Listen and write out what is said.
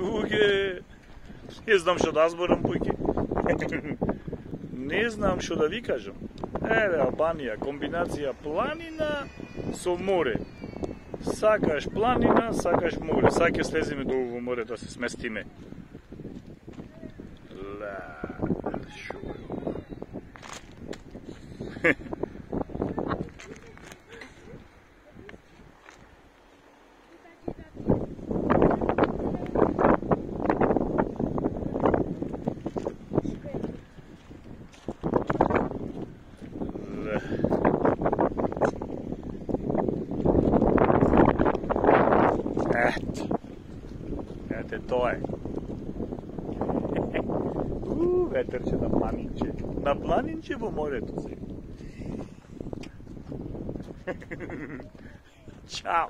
Луѓе, не знам што да зборам појки. не знам што да ви кажам. Еве Албанија, комбинација планина со море. Сакаш планина, сакаш море. Сакаш слеземе долу во море да се сместиме. Ето. Ете тоа е. У, ветерче на планинче. На планинче во морето се. Чао.